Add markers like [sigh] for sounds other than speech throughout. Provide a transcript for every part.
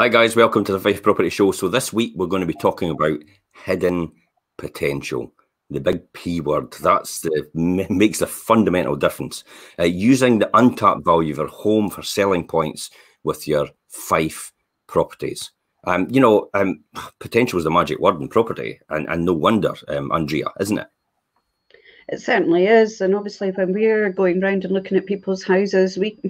Hi, guys. Welcome to the Fife Property Show. So, this week we're going to be talking about hidden potential. The big P word. That's the makes a fundamental difference. Uh, using the untapped value of your home for selling points with your Fife properties. Um, you know, um, potential is the magic word in property, and, and no wonder, um, Andrea, isn't it? It certainly is, and obviously, when we're going around and looking at people's houses, we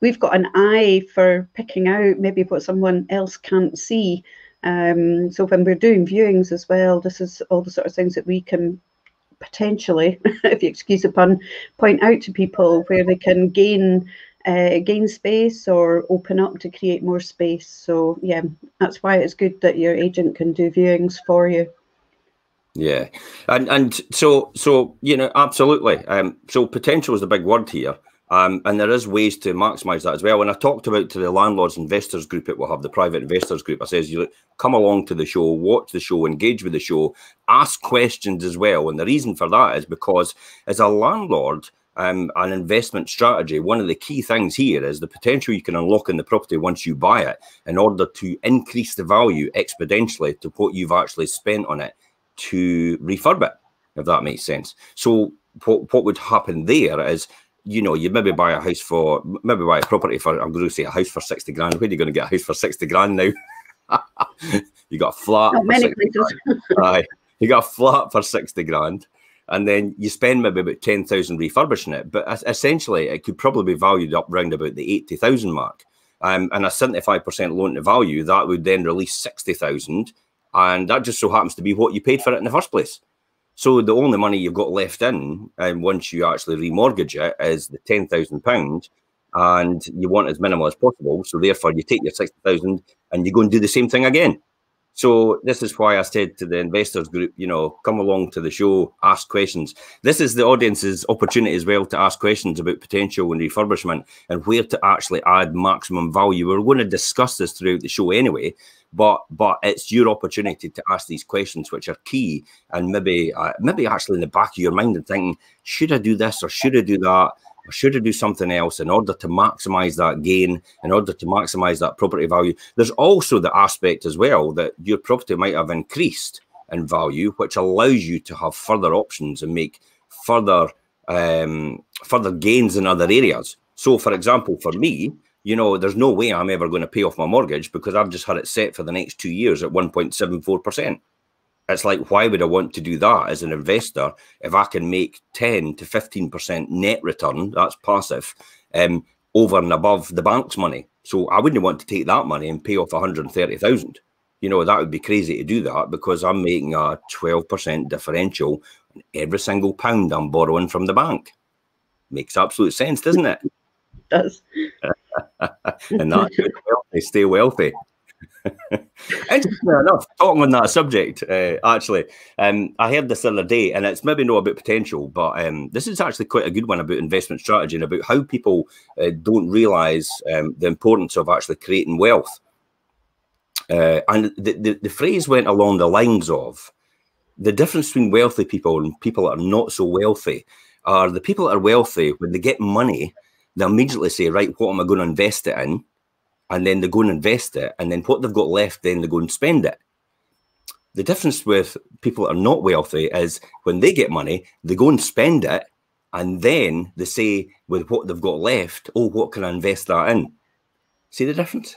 we've got an eye for picking out maybe what someone else can't see. Um, so when we're doing viewings as well, this is all the sort of things that we can potentially, [laughs] if you excuse the pun, point out to people where they can gain uh, gain space or open up to create more space. So yeah, that's why it's good that your agent can do viewings for you. Yeah, and and so so you know absolutely. Um, so potential is the big word here. Um, and there is ways to maximise that as well. And I talked about to the landlords investors group, it will have the private investors group. I says, you come along to the show, watch the show, engage with the show, ask questions as well. And the reason for that is because as a landlord, um, an investment strategy, one of the key things here is the potential you can unlock in the property once you buy it in order to increase the value exponentially to what you've actually spent on it to refurb it, if that makes sense. So what, what would happen there is you know, you maybe buy a house for maybe buy a property for I'm going to say a house for 60 grand. Where are you going to get a house for 60 grand now? [laughs] you got a flat. Not many places. [laughs] Aye. You got a flat for 60 grand. And then you spend maybe about 10,000 refurbishing it. But essentially, it could probably be valued up round about the 80,000 mark. Um, and a 75% loan to value, that would then release 60,000. And that just so happens to be what you paid for it in the first place. So the only money you've got left in, um, once you actually remortgage it, is the ten thousand pound, and you want as minimal as possible. So therefore, you take your sixty thousand and you go and do the same thing again. So this is why I said to the investors group, you know, come along to the show, ask questions. This is the audience's opportunity as well to ask questions about potential and refurbishment and where to actually add maximum value. We're going to discuss this throughout the show anyway, but but it's your opportunity to ask these questions which are key and maybe uh, maybe actually in the back of your mind and thinking should i do this or should i do that? Or should i do something else in order to maximize that gain in order to maximize that property value? There's also the aspect as well that your property might have increased in value which allows you to have further options and make further um, further gains in other areas. So for example for me you know, there's no way I'm ever going to pay off my mortgage because I've just had it set for the next two years at 1.74%. It's like, why would I want to do that as an investor if I can make 10 to 15% net return, that's passive, um, over and above the bank's money? So I wouldn't want to take that money and pay off 130,000. You know, that would be crazy to do that because I'm making a 12% differential on every single pound I'm borrowing from the bank. Makes absolute sense, doesn't it? does. [laughs] and that's wealthy, stay wealthy. [laughs] Interesting enough, talking on that subject, uh, actually, um, I heard this the other day, and it's maybe not about potential, but um, this is actually quite a good one about investment strategy and about how people uh, don't realize um, the importance of actually creating wealth. Uh, and the, the, the phrase went along the lines of the difference between wealthy people and people that are not so wealthy are the people that are wealthy when they get money they immediately say, right, what am I going to invest it in? And then they go and invest it. And then what they've got left, then they go and spend it. The difference with people that are not wealthy is when they get money, they go and spend it. And then they say, with what they've got left, oh, what can I invest that in? See the difference?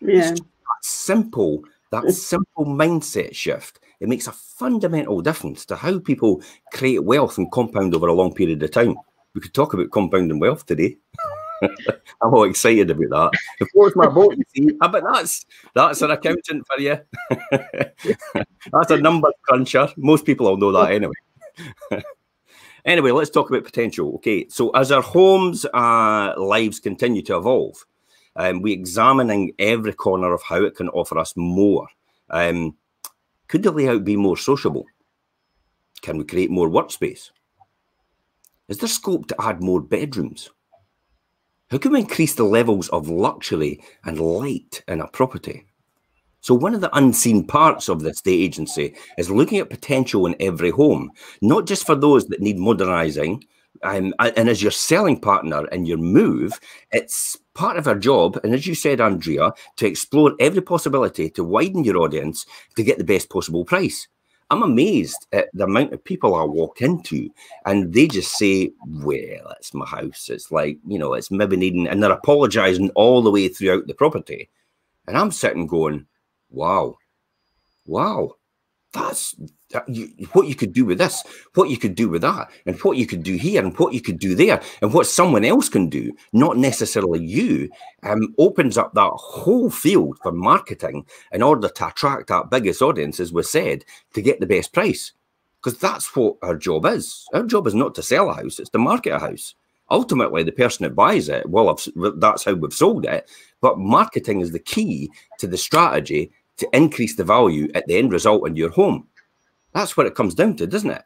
Yeah. That simple, that simple mindset shift. It makes a fundamental difference to how people create wealth and compound over a long period of time we could talk about compounding wealth today. [laughs] I'm all excited about that. If was my vote, you see, I bet that's that's an accountant for you. [laughs] that's a number cruncher. Most people will know that anyway. [laughs] anyway, let's talk about potential. Okay, so as our homes' uh, lives continue to evolve, um, we're examining every corner of how it can offer us more. Um, could the layout be more sociable? Can we create more workspace? Is there scope to add more bedrooms? How can we increase the levels of luxury and light in a property? So, one of the unseen parts of the estate agency is looking at potential in every home, not just for those that need modernising um, and as your selling partner in your move, it's part of our job, and as you said, Andrea, to explore every possibility to widen your audience to get the best possible price. I'm amazed at the amount of people I walk into and they just say, Well, it's my house. It's like, you know, it's maybe needing, and they're apologizing all the way throughout the property. And I'm sitting going, Wow, wow, that's you, what you could do with this, what you could do with that, and what you could do here, and what you could do there, and what someone else can do, not necessarily you, um, opens up that whole field for marketing in order to attract that biggest audience, as was said, to get the best price. Because that's what our job is. Our job is not to sell a house; it's to market a house. Ultimately, the person that buys it, well, that's how we've sold it. But marketing is the key to the strategy to increase the value at the end result in your home. That's what it comes down to, doesn't it?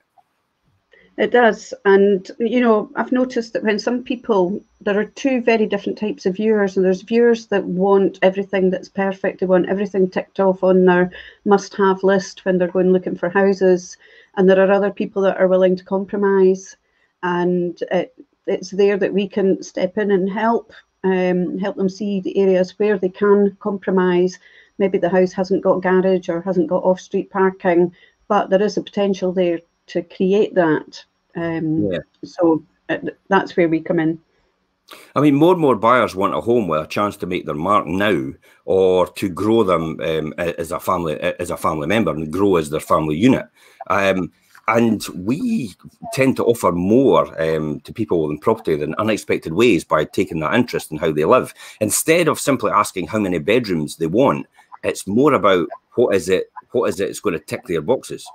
It does. And, you know, I've noticed that when some people, there are two very different types of viewers, and there's viewers that want everything that's perfect, they want everything ticked off on their must have list when they're going looking for houses. And there are other people that are willing to compromise. And it, it's there that we can step in and help, um, help them see the areas where they can compromise. Maybe the house hasn't got garage or hasn't got off street parking, but there is a potential there to create that. Um, yeah. So uh, that's where we come in. I mean, more and more buyers want a home with a chance to make their mark now, or to grow them um, as a family as a family member and grow as their family unit. Um, and we tend to offer more um, to people in property in unexpected ways by taking that interest in how they live. Instead of simply asking how many bedrooms they want, it's more about what is it what is it that's going to tick their boxes?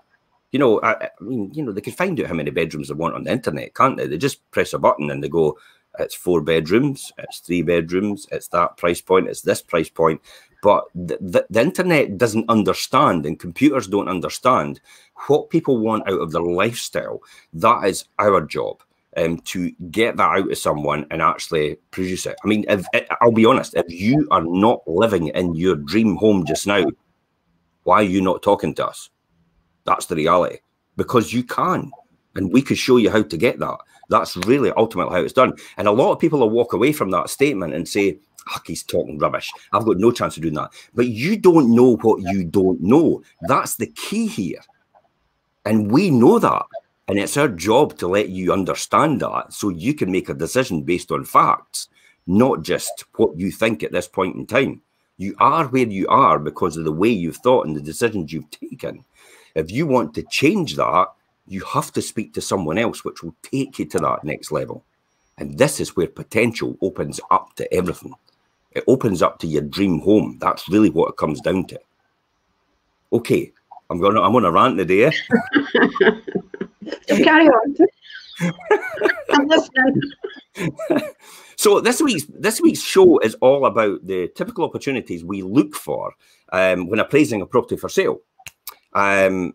You know, I, I mean, you know, they can find out how many bedrooms they want on the internet, can't they? They just press a button and they go, it's four bedrooms, it's three bedrooms, it's that price point, it's this price point. But the, the, the, internet doesn't understand and computers don't understand what people want out of their lifestyle. That is our job. Um, to get that out of someone and actually produce it. I mean, if, I'll be honest, if you are not living in your dream home just now, why are you not talking to us? That's the reality. Because you can. And we could show you how to get that. That's really ultimately how it's done. And a lot of people will walk away from that statement and say, oh, he's talking rubbish. I've got no chance of doing that. But you don't know what you don't know. That's the key here. And we know that. And it's our job to let you understand that so you can make a decision based on facts, not just what you think at this point in time. You are where you are because of the way you've thought and the decisions you've taken. If you want to change that, you have to speak to someone else, which will take you to that next level. And this is where potential opens up to everything. It opens up to your dream home. That's really what it comes down to. Okay, I'm going. I'm on a rant today. [laughs] carry on. [laughs] I'm listening. So this week's this week's show is all about the typical opportunities we look for um, when appraising a property for sale. Um,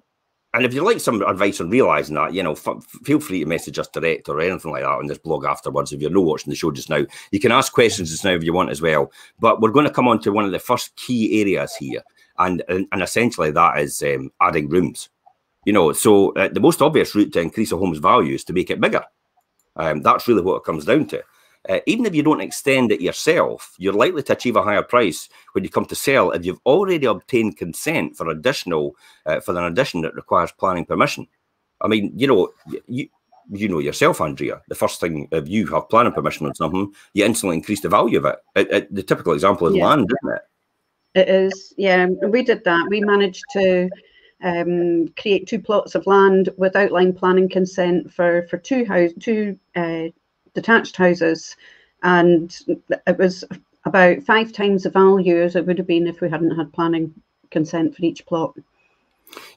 and if you'd like some advice on realizing that, you know, feel free to message us direct or anything like that on this blog afterwards. If you're not watching the show just now, you can ask questions just now if you want as well. But we're going to come on to one of the first key areas here, and and, and essentially that is um, adding rooms. You know, so uh, the most obvious route to increase a home's value is to make it bigger. Um, that's really what it comes down to. Uh, even if you don't extend it yourself, you're likely to achieve a higher price when you come to sell if you've already obtained consent for additional uh, for an addition that requires planning permission. I mean, you know, you you know yourself, Andrea. The first thing if you have planning permission on something, you instantly increase the value of it. it, it the typical example is yeah. land, isn't it? It is. Yeah, we did that. We managed to um, create two plots of land with outline planning consent for for two house two uh, detached houses, and it was about five times the value as it would have been if we hadn't had planning consent for each plot.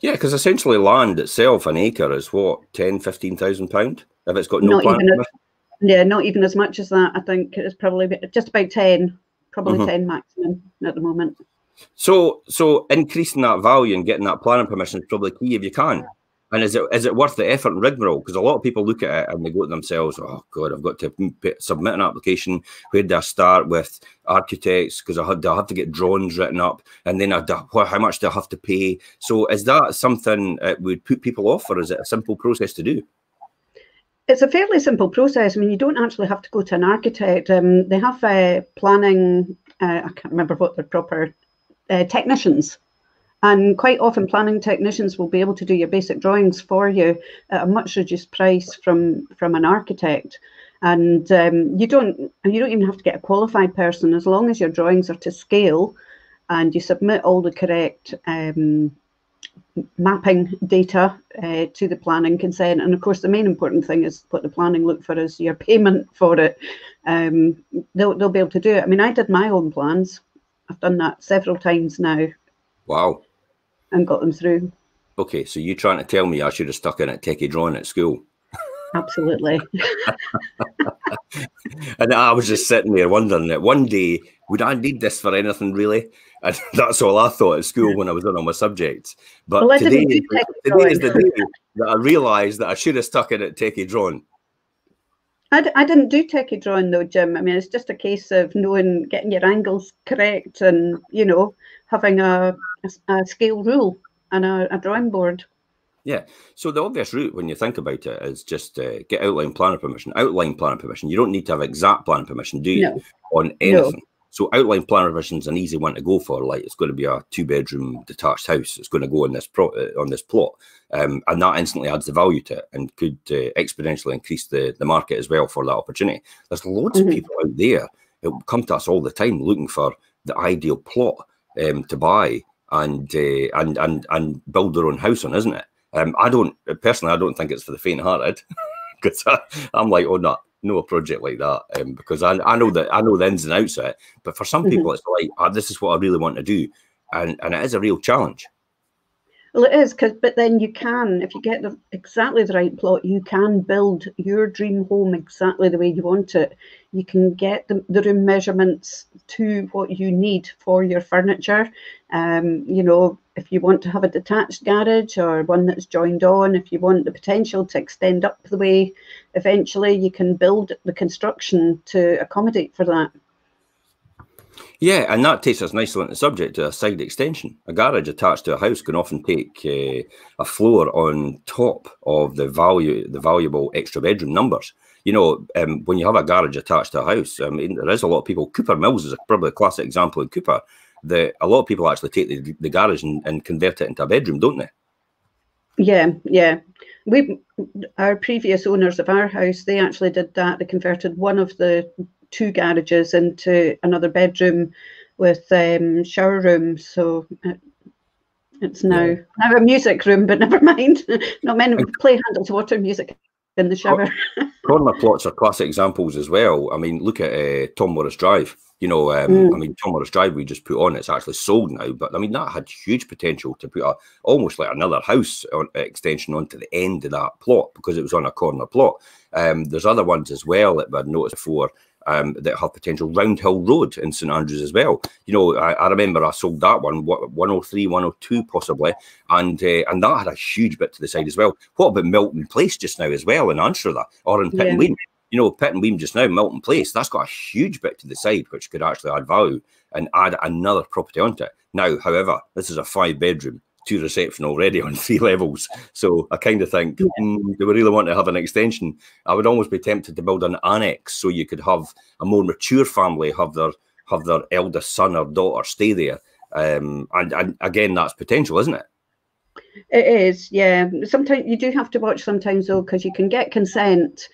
Yeah, because essentially land itself, an acre, is what, 10, 15,000 pound if it's got no not planning even Yeah, not even as much as that. I think it's probably just about 10, probably mm -hmm. 10 maximum at the moment. So, so increasing that value and getting that planning permission is probably key if you can. And is it is it worth the effort and rigmarole? Because a lot of people look at it and they go to themselves, "Oh God, I've got to submit an application. Where do I start with architects? Because I had I have to get drawings written up, and then I, how much do I have to pay? So is that something that would put people off, or is it a simple process to do? it's a fairly simple process. I mean, you don't actually have to go to an architect. Um, they have uh, planning. Uh, I can't remember what their proper uh, technicians, and quite often planning technicians will be able to do your basic drawings for you at a much reduced price from from an architect. And um, you don't you don't even have to get a qualified person as long as your drawings are to scale, and you submit all the correct um, mapping data uh, to the planning consent. And of course, the main important thing is what the planning look for is your payment for it. Um, they'll, they'll be able to do it. I mean, I did my own plans. I've done that several times now. Wow. And got them through. Okay, so you're trying to tell me I should have stuck in at techie drawing at school? Absolutely. [laughs] and I was just sitting there wondering that one day, would I need this for anything really? [laughs] And that's all I thought at school when I was on all my subjects. But well, today, today is the day that I realised that I should have stuck in at techie drawing. I d- I didn't do techie drawing though, Jim. I mean, it's just a case of knowing, getting your angles correct and, you know, having a, a, a scale rule and a, a drawing board. Yeah. So the obvious route when you think about it is just uh, get outline planner permission. Outline planner permission. You don't need to have exact plan permission, do you? No. On anything. No. So outline plan permission is an easy one to go for. Like it's going to be a two bedroom detached house. It's going to go on this pro uh, on this plot, um, and that instantly adds the value to it and could uh, exponentially increase the the market as well for that opportunity. There's loads mm -hmm. of mm-hmm. people out there that come to us all the time looking for the ideal plot um, to buy and uh, and and and build their own house on, isn't it? Um, I don't personally. I don't think it's for the faint-hearted [laughs] because [laughs] I'm like, oh no, no a project like that um, because I, I know that I know the ins and outs of it. But for some mm -hmm. people, it's like, oh, this is what I really want to do, and and it is a real challenge. Well, it is because, but then you can, if you get the exactly the right plot, you can build your dream home exactly the way you want it. You can get the, the room measurements to what you need for your furniture. Um, you know, if you want to have a detached garage or one that's joined on, if you want the potential to extend up the way, eventually you can build the construction to accommodate for that. Yeah, and that takes us nicely on the subject to a side extension. A garage attached to a house can often take uh, a floor on top of the value, the valuable extra bedroom numbers. You know, um, when you have a garage attached to a house, I mean, there is a lot of people. Cupar Mills is probably a classic example in Cupar. A lot of people actually take the, the garage and, and convert it into a bedroom, don't they? Yeah, yeah. We, our previous owners of our house, they actually did that. They converted one of the two garages into another bedroom with um, shower room. So uh, it's now yeah. now a music room, but [laughs] never mind. Not many play Handel's water music in the shower. Corner plots are classic examples as well. I mean, look at uh, Tom Morris Drive. You know, um, mm. I mean, Tom Morris Drive we just put on. It's actually sold now, but I mean that had huge potential to put a almost like another house on, extension onto the end of that plot because it was on a corner plot. Um, there's other ones as well that I've noticed before um, that have potential. Roundhill Road in St Andrews as well. You know, I, I, remember I sold that one, 103, 102 possibly, and uh, and that had a huge bit to the side as well. What about Milton Place just now as well in Anstruther or in Pitt yeah. You know, Pittenweem just now, Milton Place, that's got a huge bit to the side, which could actually add value and add another property onto it. Now, however, this is a five bedroom to reception already on [laughs] three levels. So I kind of think, yeah. mm, do we really want to have an extension? I would almost be tempted to build an annex so you could have a more mature family have their have their eldest son or daughter stay there. Um, and, and again, that's potential, isn't it? It is, yeah. Sometimes you do have to watch sometimes though, because you can get consent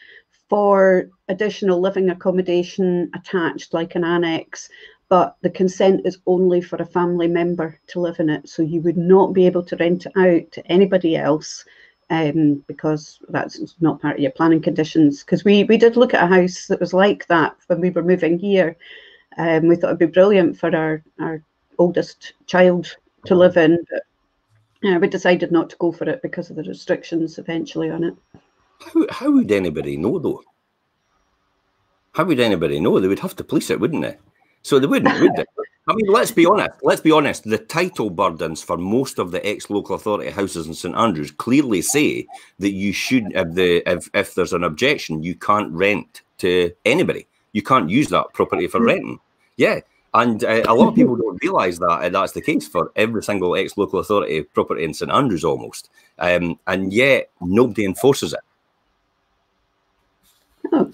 for additional living accommodation attached, like an annex, but the consent is only for a family member to live in it. So you would not be able to rent it out to anybody else um, because that's not part of your planning conditions. Because we, we did look at a house that was like that when we were moving here. Um, we thought it'd be brilliant for our, our oldest child to live in, but we decided not to go for it because of the restrictions eventually on it. How, how would anybody know though? How would anybody know? They would have to police it, wouldn't they? So they wouldn't, would they? I mean, let's be honest. Let's be honest. The title burdens for most of the ex-local authority houses in St Andrews clearly say that you should, if the if if there's an objection, you can't rent to anybody. You can't use that property for renting. Yeah, and uh, a lot of people don't realise that and that's the case for every single ex-local authority property in St Andrews almost, um, and yet nobody enforces it. Oh,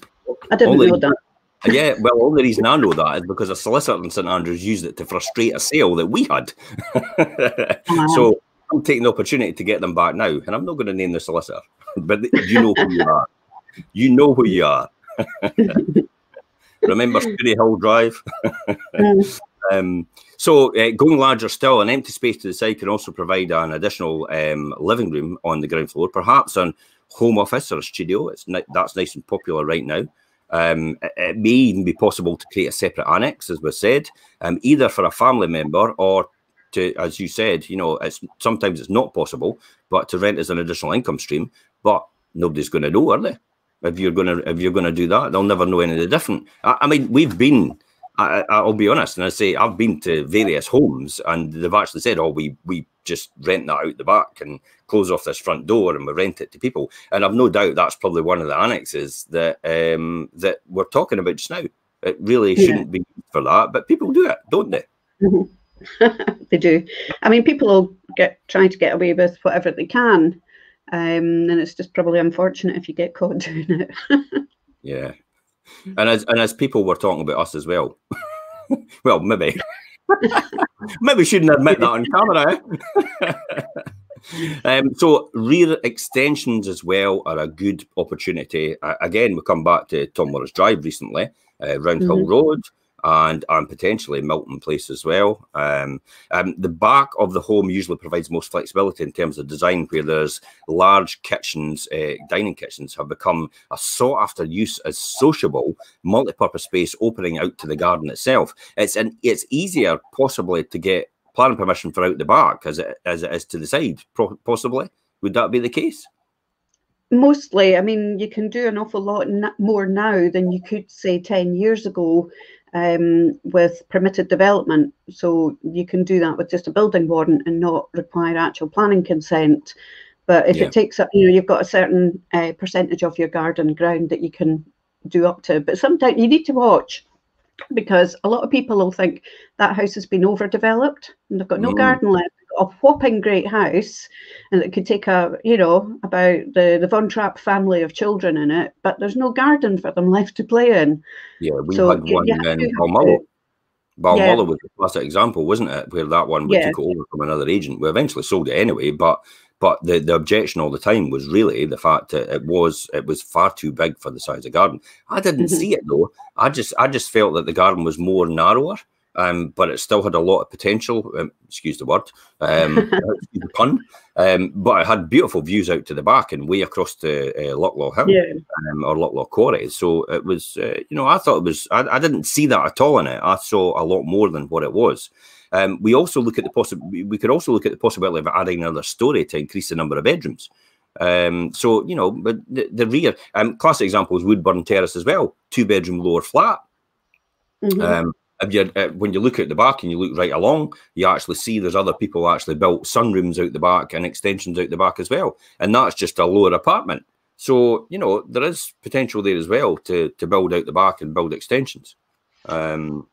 I didn't only, know that. Yeah, well, the only reason I know that is because a solicitor in St Andrews used it to frustrate a sale that we had. [laughs] So I'm taking the opportunity to get them back now, and I'm not going to name the solicitor, [laughs] but you know who you are. You know who you are. [laughs] Remember Spirit Hill Drive? Mm. um, so uh, going larger still, an empty space to the side can also provide an additional um, living room on the ground floor, perhaps an home office or a studio. It's that's nice and popular right now. Um, it, may even be possible to create a separate annex, as was said, um, either for a family member or to, as you said, you know, it's sometimes it's not possible, but to rent as an additional income stream. But nobody's going to know, are they? If you're going to if you're going to do that, they'll never know any different. I, I mean, we've been I, will be honest, and I say I've been to various homes, and they've actually said, "Oh, we we just rent that out the back and close off this front door, and we rent it to people." And I've no doubt that's probably one of the annexes that um, that we're talking about just now. It really shouldn't be for that, but people do it, don't they? Mm-hmm. [laughs] they do. I mean, people will get trying to get away with whatever they can, um, and it's just probably unfortunate if you get caught [laughs] doing it. yeah, and as and as people were talking about us as well. [laughs] well, maybe maybe we shouldn't admit that on camera. Eh? [laughs] um, so rear extensions as well are a good opportunity. Uh, again, we come back to Tom Morris Drive recently, uh, Round Hill mm -hmm. Road and and potentially Milton Place as well. Um, um, the back of the home usually provides most flexibility in terms of design, where there's large kitchens, uh, dining kitchens have become a sought after use as sociable, multi-purpose space opening out to the garden itself. It's an it's easier possibly to get planning permission for out the back as it as it is to the side. Possibly, would that be the case? Mostly, I mean, you can do an awful lot more now than you could say 10 years ago um, with permitted development. So you can do that with just a building warrant and not require actual planning consent. But if yeah. it takes up, you know, you've got a certain uh, percentage of your garden ground that you can do up to. But sometimes you need to watch because a lot of people will think that house has been overdeveloped and they've got no mm. garden left a whopping great house and it could take a you know about the the von trapp family of children in it but there's no garden for them left to play in yeah we so had one in balmullo balmullo yeah. was a classic example wasn't it where that one we yeah. took over from another agent we eventually sold it anyway but but the, the objection all the time was really the fact that it was it was far too big for the size of garden. I didn't mm -hmm. see it though. I just I just felt that the garden was more narrower um, but it still had a lot of potential. Um, excuse the word, um, [laughs] the pun. Um, but it had beautiful views out to the back and way across to uh, Lucklaw Hill yeah. um, or Lucklaw Quarry. So it was, uh, you know, I thought it was. I, I, didn't see that at all in it. I saw a lot more than what it was. Um, we also look at the possible. We could also look at the possibility of adding another story to increase the number of bedrooms. Um, so you know, but the, the rear um, classic example is Woodburn Terrace as well, two bedroom lower flat. Mm -hmm. um, if you uh, when you look at the back and you look right along, you actually see there's other people actually built sunrooms out the back and extensions out the back as well, and that's just a lower apartment. So you know there is potential there as well to to build out the back and build extensions. Um,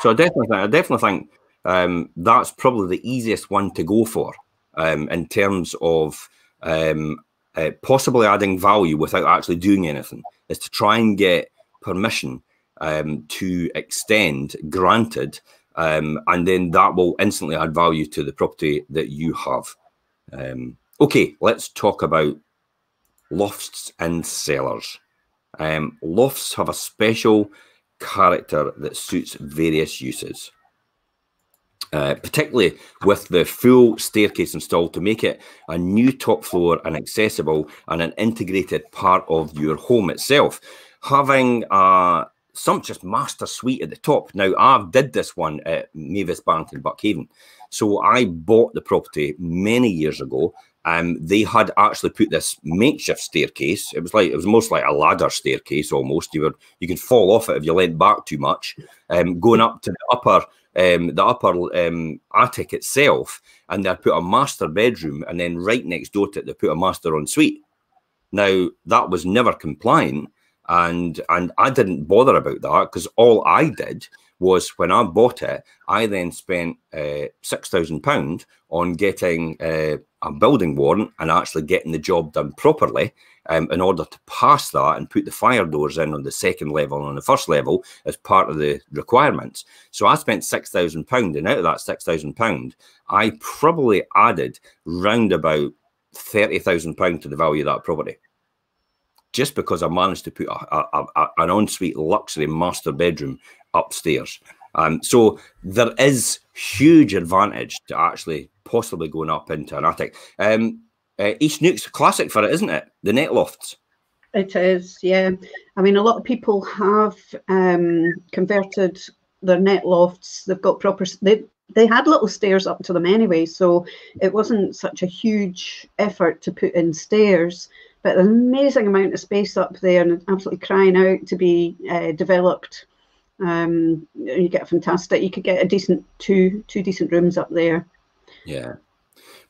so I definitely think, I definitely think um, that's probably the easiest one to go for um, in terms of um, uh, possibly adding value without actually doing anything. Is to try and get permission um, to extend granted, um, and then that will instantly add value to the property that you have. Um, okay, let's talk about lofts and cellars. Um, lofts have a special character that suits various uses. Uh, particularly with the full staircase installed to make it a new top floor and accessible and an integrated part of your home itself. Having a sumptuous master suite at the top. Now, I've did this one at Mavis Bank in Buckhaven. So I bought the property many years ago. Um, they had actually put this makeshift staircase. It was like it was most like a ladder staircase almost. You were you could fall off it if you leant back too much. Um, going up to the upper um, the upper um, attic itself, and they put a master bedroom, and then right next door to it they put a master ensuite. Now that was never compliant, and and I didn't bother about that because all I did was when I bought it, I then spent uh, six thousand pound on getting uh, a building warrant and actually getting the job done properly. um, in order to pass that and put the fire doors in on the second level and on the first level as part of the requirements. So I spent six thousand pound, and out of that six thousand pound, I probably added round about thirty thousand pound to the value of that property just because I managed to put a, a, a, an ensuite luxury master bedroom upstairs. Um, so there is huge advantage to actually possibly going up into an attic. Um, uh, East Neuk's classic for it, isn't it? The net lofts. It is, yeah. I mean, a lot of people have um, converted their net lofts. They've got proper. They they had little stairs up to them anyway, so it wasn't such a huge effort to put in stairs. But an amazing amount of space up there, and absolutely crying out to be uh, developed. Um, you get fantastic. You could get a decent two two decent rooms up there. Yeah.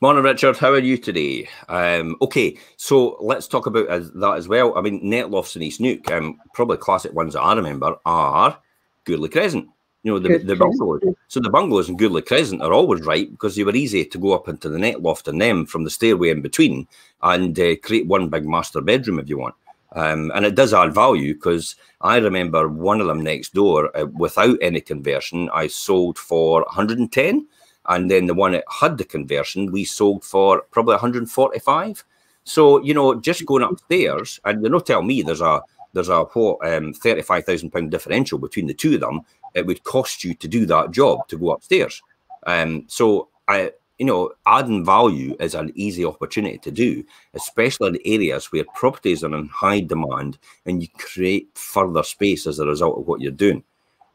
Morning, Richard. How are you today? Um, okay, so let's talk about as, that as well. I mean, net lofts in East Neuk, um, probably classic ones that I remember are Gourlay Crescent. You know, the, the bungalows. So the bungalows in Gourlay Crescent are always right because they were easy to go up into the net loft and them from the stairway in between and uh, create one big master bedroom if you want. Um, and it does add value because I remember one of them next door uh, without any conversion, I sold for 110 and then the one that had the conversion we sold for probably 145 so you know just going upstairs and you know tell me there's a there's a what um 35,000 pound differential between the two of them it would cost you to do that job to go upstairs um so i you know adding value is an easy opportunity to do especially in areas where properties are in high demand and you create further space as a result of what you're doing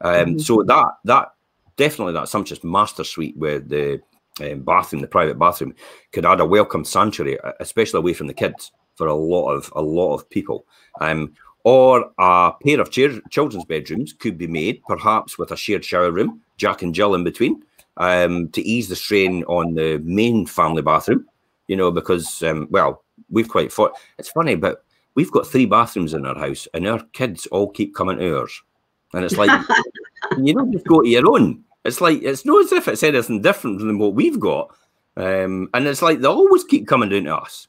um mm -hmm. so that that definitely that sumptuous master suite where the um, bathroom, the private bathroom, could add a welcome sanctuary, especially away from the kids for a lot of a lot of people. Um, or a pair of children's bedrooms could be made, perhaps with a shared shower room, Jack and Jill in between, um, to ease the strain on the main family bathroom. You know, because um, well, we've quite fought. It's funny, but we've got three bathrooms in our house, and our kids all keep coming to ours, and it's like [laughs] you don't just go to your own. It's like it's not as if it's anything different than what we've got, um, and it's like they always keep coming down to us.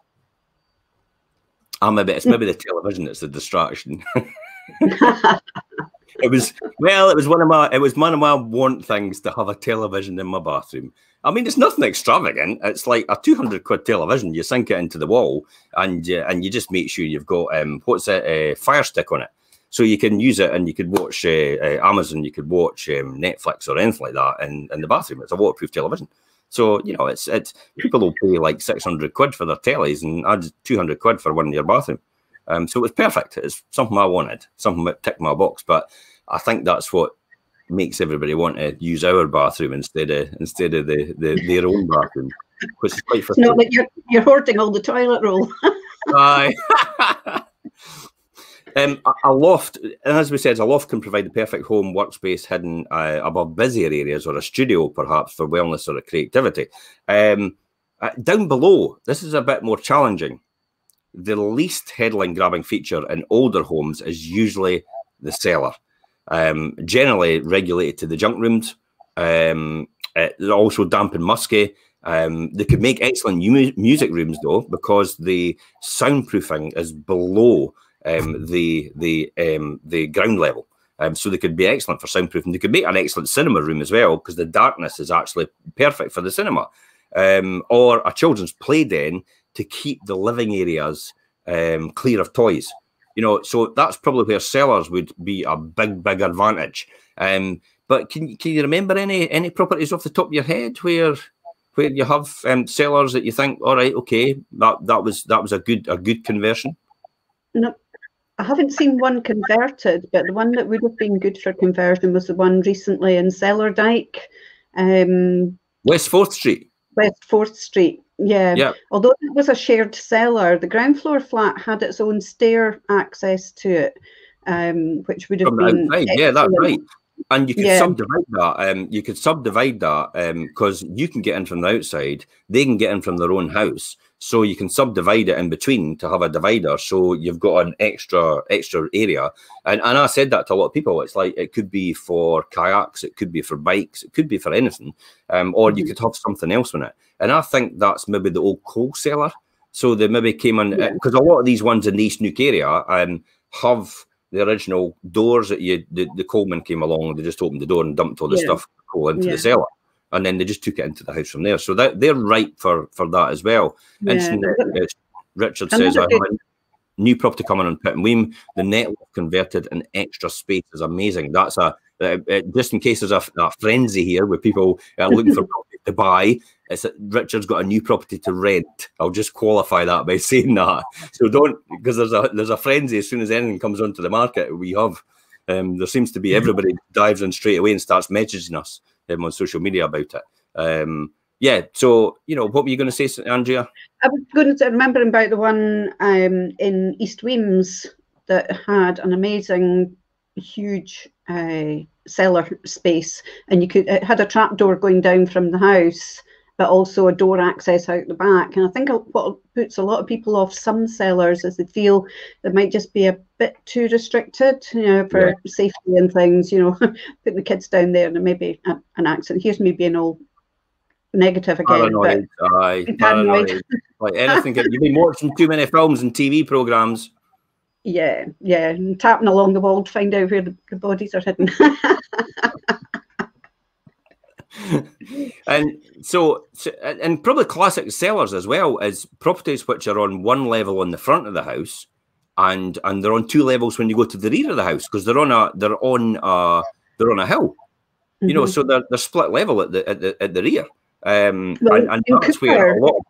I'm a bit. It's maybe the television that's the distraction. [laughs] it was well. It was one of my. It was one of my want things to have a television in my bathroom. I mean, it's nothing extravagant. It's like a two hundred quid television. You sink it into the wall, and uh, and you just make sure you've got um, what's it, a fire stick on it. So you can use it and you could watch uh, uh, Amazon, you could watch um, Netflix or anything like that in, in the bathroom. It's a waterproof television. So, you know, it's it's people will pay like 600 quid for their tellies and add 200 quid for one in your bathroom. Um, so it was perfect. It's something I wanted, something that ticked my box. But I think that's what makes everybody want to use our bathroom instead of instead of the, the their own bathroom, which is quite frustrating. No, but you're, you're hoarding all the toilet roll. [laughs] Aye. [laughs] Um, a loft, and as we said, a loft can provide the perfect home workspace hidden uh, above busier areas or a studio, perhaps, for wellness or creativity. Um, uh, down below, this is a bit more challenging. The least headline grabbing feature in older homes is usually the cellar, um, generally regulated to the junk rooms. Um, uh, also damp and musky. Um, they could make excellent mu music rooms though, because the soundproofing is below um, the the um, the ground level. Um, so they could be excellent for soundproofing. They could make an excellent cinema room as well because the darkness is actually perfect for the cinema. Um, or a children's play den to keep the living areas um, clear of toys. You know, so that's probably where cellars would be a big, big advantage. Um, but can can you remember any any properties off the top of your head where where you have um, cellars that you think, all right, okay, that that was that was a good a good conversion? No, I haven't seen one converted, but the one that would have been good for conversion was the one recently in Cellardyke. Um, West Forth Street. West Forth Street. Yeah. yeah. Although it was a shared cellar, the ground floor flat had its own stair access to it, um, which would have From been. Yeah, that's right. And you could yeah. subdivide that. Um, you could subdivide that because um, you can get in from the outside, they can get in from their own house. So you can subdivide it in between to have a divider. So you've got an extra extra area. And and I said that to a lot of people. It's like it could be for kayaks, it could be for bikes, it could be for anything. Um, or you mm-hmm. could have something else on it. And I think that's maybe the old coal cellar So they maybe came in because yeah. a lot of these ones in the East Neuk area um, have the original doors that you the, the coalman came along. They just opened the door and dumped all the yeah. stuff coal into yeah. the cellar, and then they just took it into the house from there. So that they're ripe for for that as well. Yeah. uh, Richard says, "I have a new property coming on Pittenweem. The network converted in extra space is amazing. That's a uh, uh, just in case there's a, a frenzy here where people are looking for [laughs] property to buy. It's that Richard's got a new property to rent. I'll just qualify that by [laughs] saying that. So don't because there's a there's a frenzy as soon as anything comes onto the market. We have um, there seems to be everybody dives in straight away and starts messaging us um, on social media about it. Um, yeah, so you know, what were you going to say, Andrea? I was going to remember about the one um, in East Wemyss that had an amazing, huge uh, cellar space, and you could it had a trap door going down from the house, but also a door access out the back. And I think what puts a lot of people off some cellars is they feel they might just be a bit too restricted, you know, for yeah. safety and things. You know, [laughs] putting the kids down there and maybe a, an accident. Here's me being all negative again. Paranoid, aye, [laughs] paranoid. like anything. You've been watching too many films and TV programs. Yeah, yeah, and tapping along the wall to find out where the, the bodies are hidden. [laughs] [laughs] and so, so, and probably classic cellars as well as properties which are on one level on the front of the house, and and they're on two levels when you go to the rear of the house because they're on a they're on a they're on a hill, you mm-hmm. know, so they're they're split level at the at the, at the rear, um, well, and, and that's where a lot of,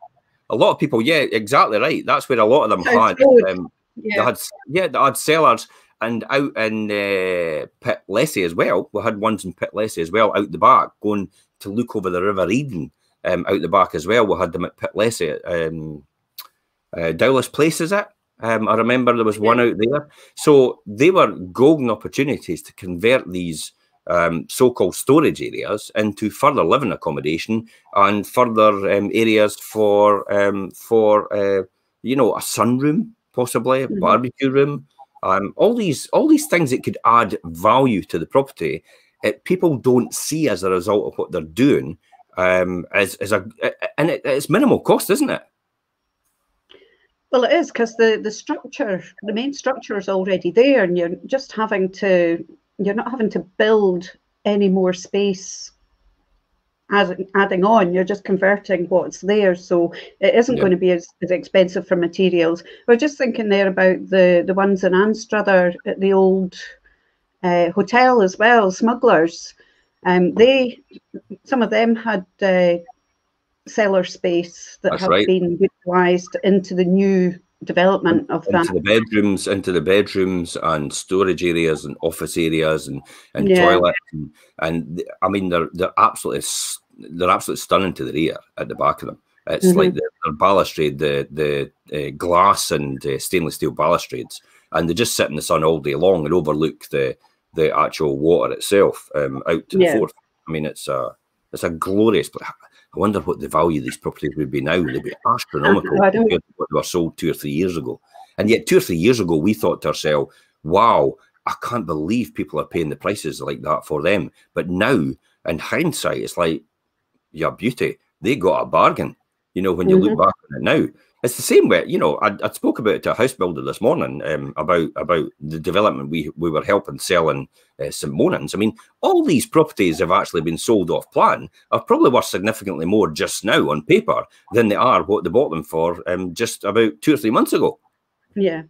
a lot of people, yeah, exactly right. That's where a lot of them had, um, yeah. they had, yeah, they had cellars and out in uh, Pitlessie as well. We had ones in Pit Pitlessie as well out the back, going to look over the River Eden um, out the back as well. We had them at Pitlessie, um, uh, Dowlas Place, is it? Um, I remember there was yeah. one out there. So they were golden opportunities to convert these um, so-called storage areas into further living accommodation and further um, areas for um, for uh, you know a sunroom, possibly a mm -hmm. barbecue room, um, all these all these things that could add value to the property, it, people don't see as a result of what they're doing um, as, as a and it, it's minimal cost, isn't it? Well, it is because the the structure, the main structure is already there, and you're just having to you're not having to build any more space as adding on, you're just converting what's there. So it isn't yeah. going to be as, as expensive for materials. We're just thinking there about the, the ones in Anstruther at the old uh, hotel as well, smugglers. Um, they, some of them had uh, cellar space that That's have right. been utilised into the new development of into that. the bedrooms, into the bedrooms and storage areas and office areas and, and yeah. toilets and, and I mean they're they're absolutely they're absolutely stunning to the rear at the back of them. It's mm -hmm. like the, balustrade, the the uh, glass and uh, stainless steel balustrades, and they just sit in the sun all day long and overlook the the actual water itself um, out to yeah. the Forth. I mean, it's a it's a glorious. I wonder what the value of these properties would be now. They'd be astronomical compared to what they were sold two or three years ago. And yet, two or three years ago, we thought to ourselves, wow, I can't believe people are paying the prices like that for them. But now, in hindsight, it's like, yeah, beauty. They got a bargain. You know, when you mm -hmm. look mm-hmm. back on it now, it's the same way, you know. I, I spoke about it to a house builder this morning um, about about the development we we were helping sell in uh, St Monans. I mean, all these properties have actually been sold off plan. Are probably worth significantly more just now on paper than they are what they bought them for um, just about two or three months ago. Yeah.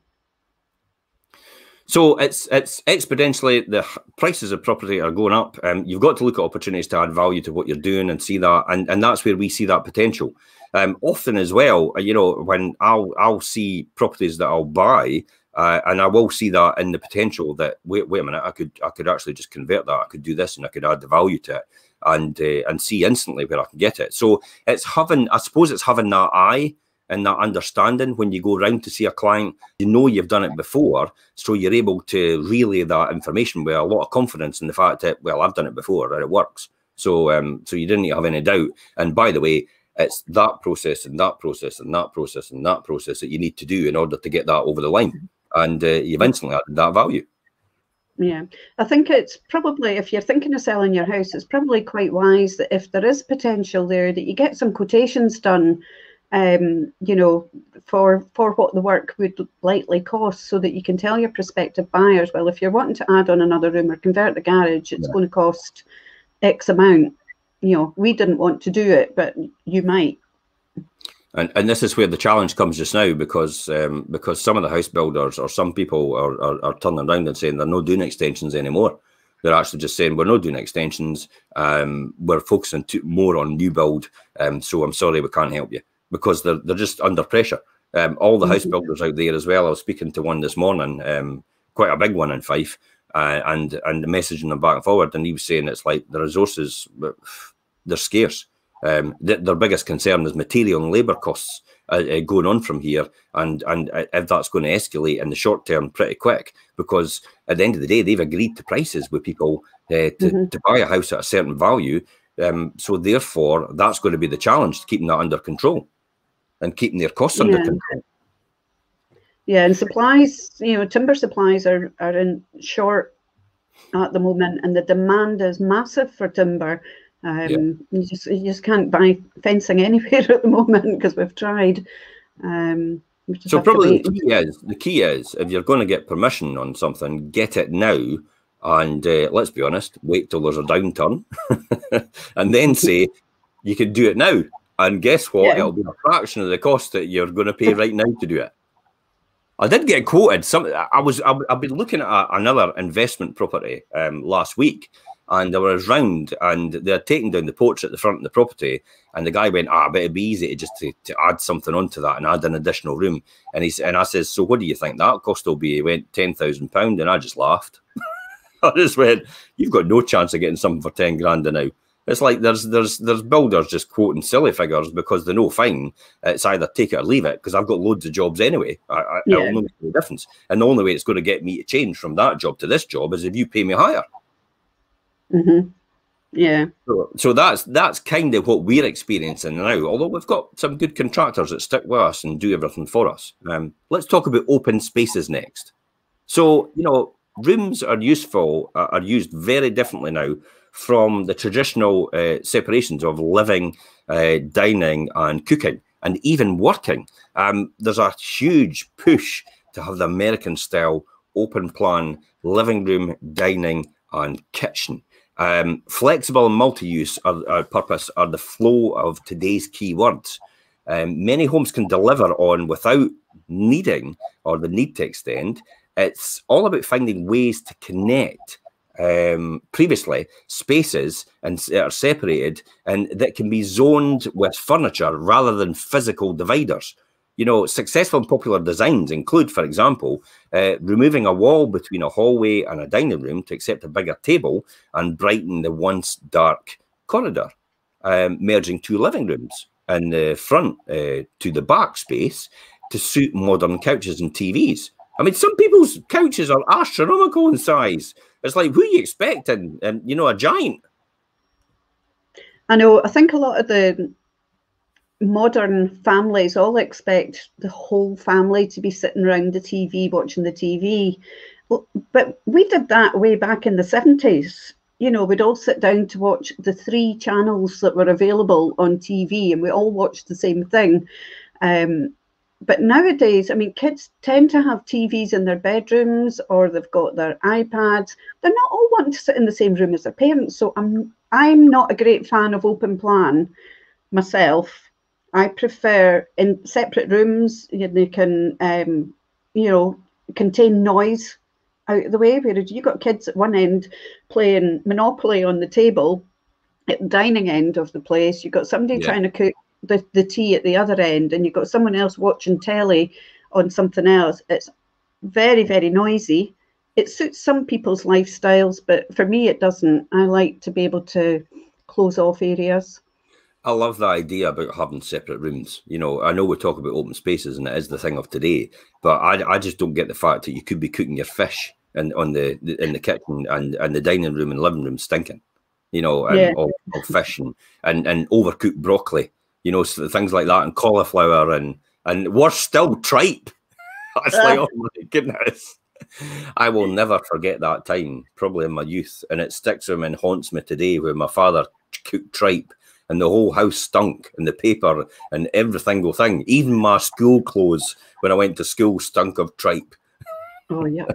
So it's it's exponentially the prices of property are going up. Um, you've got to look at opportunities to add value to what you're doing and see that, and and that's where we see that potential. Um, often as well, uh, you know, when I'll I'll see properties that I'll buy, uh, and I will see that in the potential that wait wait a minute, I could I could actually just convert that, I could do this, and I could add the value to it, and uh, and see instantly where I can get it. So it's having, I suppose, it's having that eye and that understanding when you go around to see a client, you know you've done it before, so you're able to relay that information with a lot of confidence in the fact that well, I've done it before and it works. So um, so you didn't have any doubt. And by the way, it's that process and that process and that process and that process that you need to do in order to get that over the line. And uh, you've instantly added that value. Yeah, I think it's probably, if you're thinking of selling your house, it's probably quite wise that if there is potential there, that you get some quotations done um, you know, for for what the work would likely cost, so that you can tell your prospective buyers, well, if you're wanting to add on another room or convert the garage, it's yeah. going to cost X amount. You know, we didn't want to do it, but you might. And and this is where the challenge comes just now because um, because some of the house builders or some people are, are, are turning around and saying they're not doing extensions anymore. They're actually just saying we're not doing extensions. Um, we're focusing to, more on new build. Um, so I'm sorry we can't help you because they're they're just under pressure. Um, all the house mm-hmm. builders out there as well. I was speaking to one this morning, um, quite a big one in Fife, uh, and and the messaging them back and forward, and he was saying it's like the resources they're scarce. Um, th their biggest concern is material and labour costs uh, uh, going on from here, and and uh, if that's going to escalate in the short term pretty quick, because at the end of the day they've agreed to prices with people uh, to, mm -hmm. to buy a house at a certain value. Um, so therefore, that's going to be the challenge, to keeping that under control and keeping their costs yeah. under control. Yeah, and supplies, you know, timber supplies are, are in short at the moment, and the demand is massive for timber. Um, yeah. You just you just can't buy fencing [laughs] anywhere at the moment because we've tried. Um, so probably the key is the key is if you're going to get permission on something, get it now, and uh, let's be honest, wait till there's a downturn, [laughs] and then say you can do it now. And guess what? Yeah. It'll be a fraction of the cost that you're going to pay [laughs] right now to do it. I did get quoted. Some I was I, have been looking at another investment property um, last week, and I was round and they're taking down the porch at the front of the property, and the guy went, "Ah, but it'd be easy to just to, to add something onto that and add an additional room." And he's and I says, "So what do you think that cost will be?" He went ten thousand pound, and I just laughed. [laughs] I just went, "You've got no chance of getting something for ten grand now." It's like there's there's there's builders just quoting silly figures because they know fine. It's either take it or leave it because I've got loads of jobs anyway. I, I, yeah. No difference. And the only way it's going to get me to change from that job to this job is if you pay me higher. Mm-hmm. Yeah. So, so that's that's kind of what we're experiencing now. Although we've got some good contractors that stick with us and do everything for us. Um, let's talk about open spaces next. So you know, rooms are useful uh, are used very differently now from the traditional uh, separations of living, uh, dining, and cooking, and even working. Um, there's a huge push to have the American style open plan living room, dining, and kitchen. Um, flexible and multi-use are, are purpose are the flow of today's key words. Um, many homes can deliver on without needing or the need to extend. It's all about finding ways to connect um, previously spaces and are separated and that can be zoned with furniture rather than physical dividers. You know, successful and popular designs include, for example, uh, removing a wall between a hallway and a dining room to accept a bigger table and brighten the once dark corridor, um, merging two living rooms in the front uh, to the back space to suit modern couches and TVs. I mean, some people's couches are astronomical in size. It's like, who are you expecting? And, you know, a giant. I know. I think a lot of the modern families all expect the whole family to be sitting around the TV watching the TV. But we did that way back in the 70s. You know, we'd all sit down to watch the three channels that were available on TV and we all watched the same thing. Um, but nowadays, I mean, kids tend to have TVs in their bedrooms or they've got their iPads. They're not all wanting to sit in the same room as their parents. So I'm I'm not a great fan of open plan myself. I prefer in separate rooms. You know, they can, um, you know, contain noise out of the way. Whereas you got kids at one end playing Monopoly on the table, at the dining end of the place, you've got somebody yeah. trying to cook the, the tea at the other end and you've got someone else watching telly on something else. It's very, very noisy. It suits some people's lifestyles, but for me, it doesn't. I like to be able to close off areas. I love the idea about having separate rooms. You know, I know we talk about open spaces and it is the thing of today, but I, I just don't get the fact that you could be cooking your fish in on the in the kitchen and and the dining room and living room stinking. You know, and yeah. all, all fish and, and and overcooked broccoli you know, things like that, and cauliflower, and and worse still, tripe. [laughs] It's like, ah. oh my goodness. I will never forget that time, probably in my youth, and it sticks with me and haunts me today. Where my father cooked tripe, and the whole house stunk, and the paper and every single thing. Even my school clothes when I went to school stunk of tripe. Oh yuck!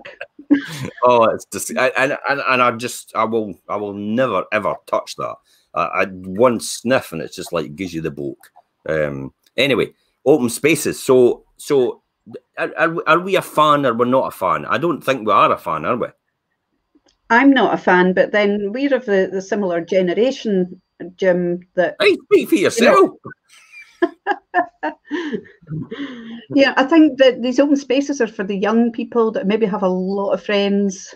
[laughs] oh, it's just and, and and I just I will I will never ever touch that. I, I one sniff and it's just like gives you the bulk. Um, anyway, open spaces. So so are, are, are we a fan or we're not a fan? I don't think we are a fan, are we? I'm not a fan, but then we're of the, the similar generation, Jim. That hey, speak for yourself. You know, [laughs] yeah, I think that these open spaces are for the young people that maybe have a lot of friends,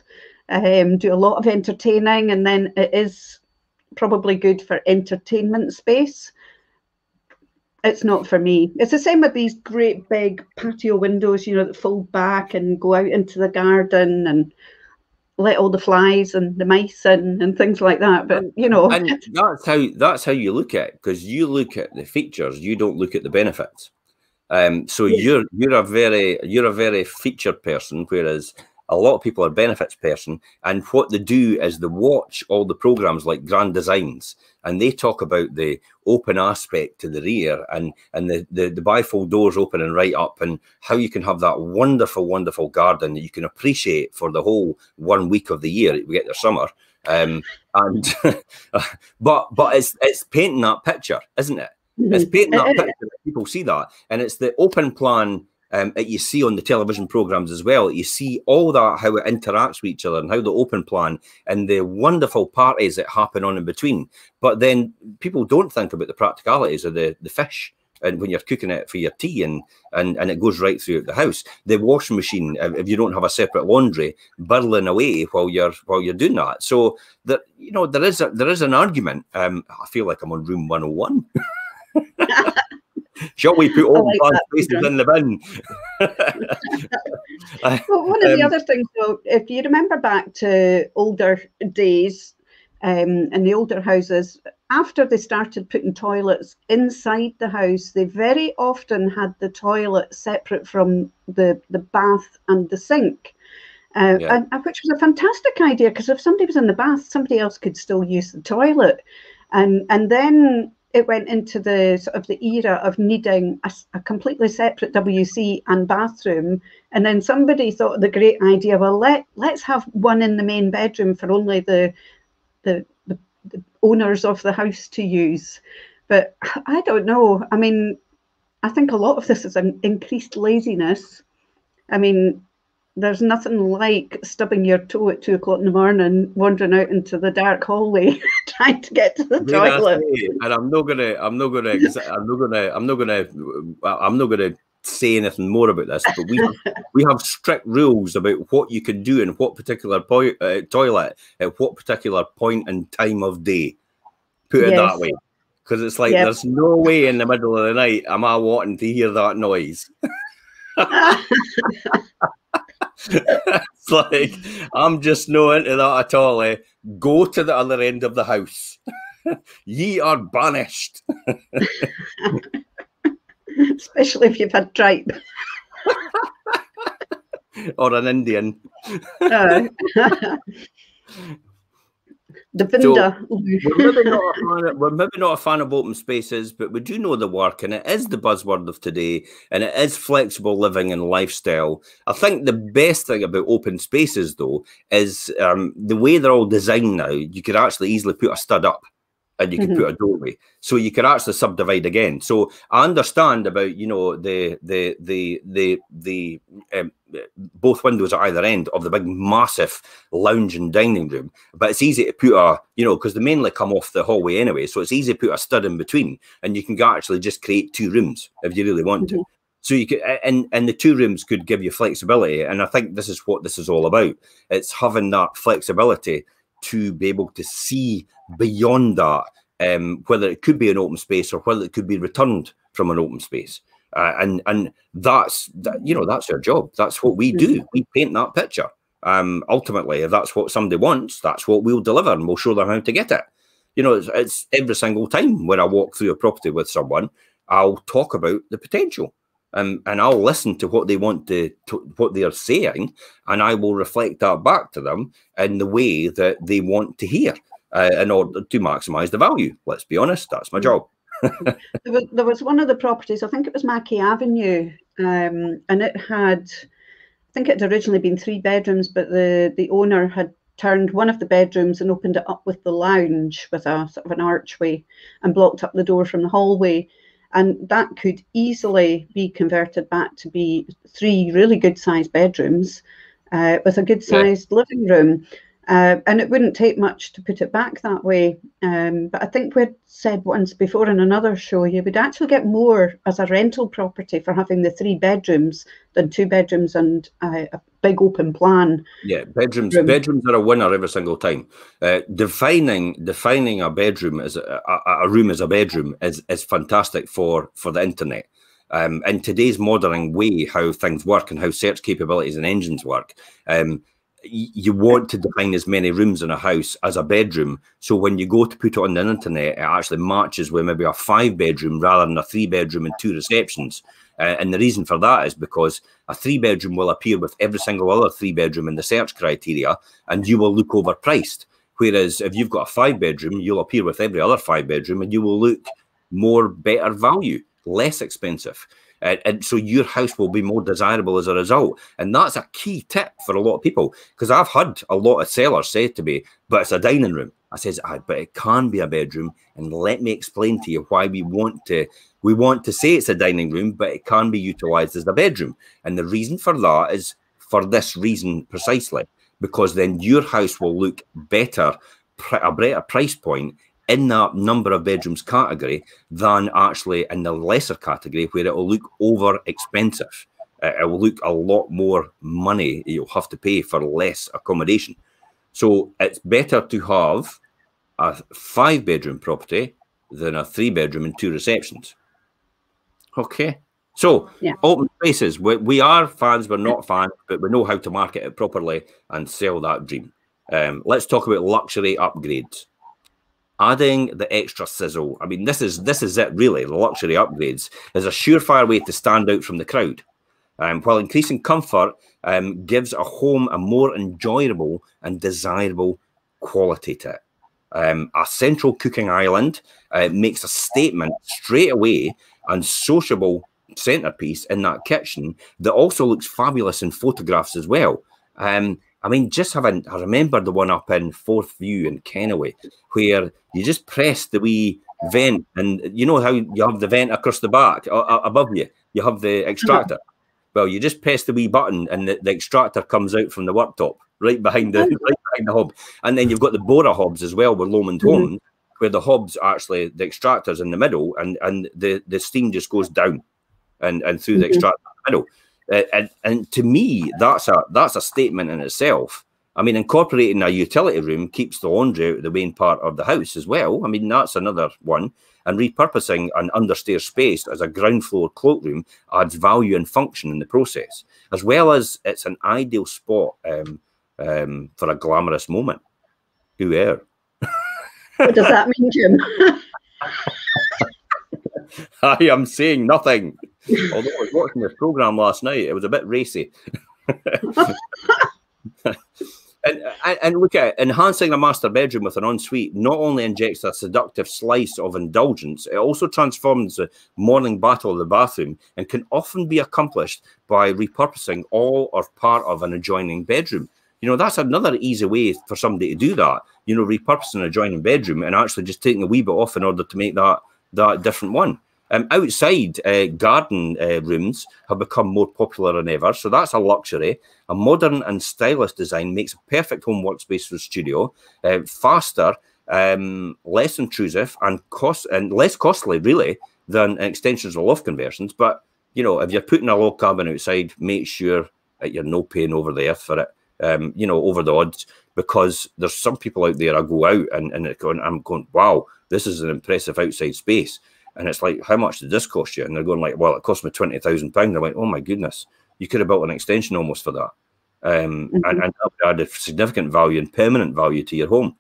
um, do a lot of entertaining, and then it is probably good for entertainment space. It's not for me. It's the same with these great big patio windows, you know, that fold back and go out into the garden and let all the flies and the mice in and things like that. But you know, and that's how that's how you look at it because you look at the features, you don't look at the benefits. Um, so yeah. you're you're a very you're a very feature person, whereas a lot of people are benefits person. And what they do is they watch all the programs like Grand Designs, and they talk about the open aspect to the rear and and the the, the bifold doors opening right up, and how you can have that wonderful, wonderful garden that you can appreciate for the whole one week of the year. We get the summer. Um, and [laughs] but but it's it's painting that picture, isn't it? It's mm-hmm. painting that picture that people see that, and it's the open plan um, that you see on the television programs as well. You see all that how it interacts with each other and how the open plan and the wonderful parties that happen on in between. But then people don't think about the practicalities of the the fish and when you're cooking it for your tea and and and it goes right throughout the house the washing machine if you don't have a separate laundry burling away while you're while you're doing that so that you know there is a there is an argument um i feel like i'm on room 101 [laughs] Shall we put all like bad places in the bin? [laughs] well, one of the um, other things, though, if you remember back to older days um, in the older houses, after they started putting toilets inside the house, they very often had the toilet separate from the, the bath and the sink. Uh, yeah. and, which was a fantastic idea because if somebody was in the bath, somebody else could still use the toilet. And and then it went into the sort of the era of needing a, a, completely separate WC and bathroom. And then somebody thought the great idea, well, let let's have one in the main bedroom for only the the, the, the owners of the house to use. But [sighs] I don't know. I mean, I think a lot of this is an increased laziness. I mean, there's nothing like stubbing your toe at two o'clock in the morning, wandering out into the dark hallway, [laughs] trying to get to the toilet. And I'm not gonna, I'm not gonna, I'm not gonna, I'm not gonna, I'm not gonna say anything more about this. But we have, [laughs] we have strict rules about what you can do in what particular point, uh, toilet at what particular point and time of day. Put it yes. that way, because it's like yep. there's no way in the middle of the night am I wanting to hear that noise. [laughs] [laughs] [laughs] it's like I'm just no into that at all. Eh? Go to the other end of the house. [laughs] Ye are banished. [laughs] Especially if you've had tripe. or an Indian. Uh, So [laughs] we're, maybe not a fan, we're maybe not a fan of open spaces, but we do know the work, and it is the buzzword of today, and it is flexible living and lifestyle. I think the best thing about open spaces, though, is um, the way they're all designed now. You could actually easily put a stud up and you can mm-hmm. put a doorway. So you can actually subdivide again. So i understand about you know the the the the the um, both windows at either end of the big massive lounge and dining room. But it's easy to put a you know because they mainly come off the hallway anyway so it's easy to put a stud in between and you can actually just create two rooms if you really want mm-hmm. to so you could and and the two rooms could give you flexibility and i think this is what this is all about. It's having that flexibility to be able to see beyond that, um, whether it could be an open space or whether it could be returned from an open space. Uh, and and that's that, you know that's our job. That's what we do. We paint that picture. Um, ultimately, if that's what somebody wants, that's what we'll deliver, and we'll show them how to get it. You know, it's, it's every single time when I walk through a property with someone, I'll talk about the potential um, and I'll listen to what they want to, to, what they are saying, and I will reflect that back to them in the way that they want to hear. uh, in order to maximise the value. Let's be honest, that's my job. [laughs] there, was, there was one of the properties, I think it was Mackay Avenue, um, and it had, I think it had originally been three bedrooms, but the, the owner had turned one of the bedrooms and opened it up with the lounge with a sort of an archway and blocked up the door from the hallway. And that could easily be converted back to be three really good sized bedrooms uh, with a good sized yeah. living room. Uh, and it wouldn't take much to put it back that way. Um, but I think we'd said once before in another show, you would actually get more as a rental property for having the three bedrooms than two bedrooms and uh, a big open plan. Yeah, bedrooms. Room. Bedrooms are a winner every single time. Uh, defining defining a bedroom as a, a, a, room as a bedroom is is fantastic for for the internet. Um, in today's modern way, how things work and how search capabilities and engines work. Um, you want to define as many rooms in a house as a bedroom. So when you go to put it on the internet, it actually matches with maybe a five bedroom rather than a three bedroom and two receptions. Uh, and the reason for that is because a three bedroom will appear with every single other three bedroom in the search criteria and you will look overpriced. Whereas if you've got a five bedroom, you'll appear with every other five bedroom and you will look more better value, less expensive. Uh, and so your house will be more desirable as a result. And that's a key tip for a lot of people because I've had a lot of sellers say to me, but it's a dining room. I says, but it can be a bedroom. And let me explain to you why we want to we want to say it's a dining room, but it can be utilized as a bedroom. And the reason for that is for this reason precisely, because then your house will look better, a better price point in that number of bedrooms category than actually in the lesser category where it will look over expensive. Uh, it will look a lot more money you'll have to pay for less accommodation. So it's better to have a five bedroom property than a three bedroom and two receptions. Okay. So yeah. open spaces, we, we are fans, we're not fans, but we know how to market it properly and sell that dream. Um, let's talk about luxury upgrades adding the extra sizzle. I mean, this is this is it really. The luxury upgrades is a surefire way to stand out from the crowd. Um, while increasing comfort um, gives a home a more enjoyable and desirable quality to it. Um, a central cooking island uh, makes a statement straight away and sociable centerpiece in that kitchen that also looks fabulous in photographs as well. Um, I mean, just having, I remember the one up in Forth View in Kennoway where you just press the wee vent and you know how you have the vent across the back uh, above you, you have the extractor. [laughs] Well, you just press the wee button and the, the extractor comes out from the worktop right behind the [laughs] right behind the hob. And then you've got the Bora hobs as well with Lomond mm -hmm. where the hobs actually the extractors in the middle and and the the steam just goes down and and through mm -hmm. the mm-hmm. extractor in the middle. Uh, and, and to me, that's a that's a statement in itself. I mean, incorporating a utility room keeps the laundry out of the main part of the house as well. I mean, that's another one. And repurposing an understair space as a ground floor cloakroom adds value and function in the process, as well as it's an ideal spot um, um, for a glamorous moment. Who are? What does that mean, Jim? [laughs] I am saying nothing. Although I was watching this program last night, it was a bit racy. [laughs] and, and look at it, enhancing a master bedroom with an ensuite not only injects a seductive slice of indulgence, it also transforms the morning battle of the bathroom and can often be accomplished by repurposing all or part of an adjoining bedroom. You know, that's another easy way for somebody to do that. You know, repurposing an adjoining bedroom and actually just taking a wee bit off in order to make that that different one. Um, outside uh, garden uh, rooms have become more popular than ever, so that's a luxury. A modern and stylish design makes a perfect home workspace for studio, uh, faster, um, less intrusive, and cost and less costly, really, than extensions or loft conversions. But you know, if you're putting a log cabin outside, make sure that you're no paying over the earth for it. Um, you know, over the odds, because there's some people out there I go out and, and I'm going, wow, this is an impressive outside space and it's like, how much did this cost you? And they're going like, well, it cost me twenty thousand pounds. I went, oh my goodness, you could have built an extension almost for that, um, mm-hmm. and, and that would add a significant value and permanent value to your home.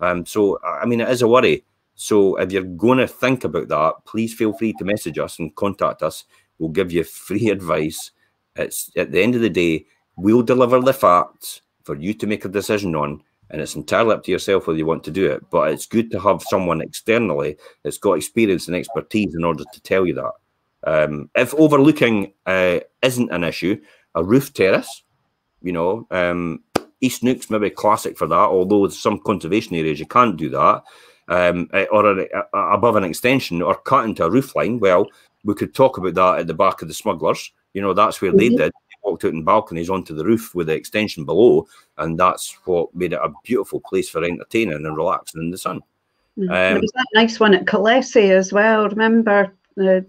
Um, so I mean, it is a worry. So if you're going to think about that, please feel free to message us and contact us. We'll give you free advice. It's at the end of the day, we'll deliver the facts for you to make a decision on, and it's entirely up to yourself whether you want to do it. But it's good to have someone externally that's got experience and expertise in order to tell you that. Um, if overlooking uh, isn't an issue, a roof terrace, you know, um, East Neuk's maybe classic for that, although some conservation areas you can't do that, um, eh, or a, a, above an extension or cut into a roof line. Well, we could talk about that at the back of the smugglers. You know, that's where mm -hmm. they mm-hmm. did. Out in balconies onto the roof with the extension below, and that's what made it a beautiful place for entertaining and relaxing in the sun. Mm um, there was that nice one at Collessie as well. Remember? The,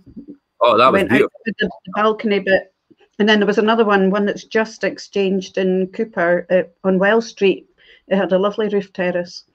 oh, that was beautiful. the balcony, but and then there was another one, one that's just exchanged in Cupar uh, on Wells Street. It had a lovely roof terrace.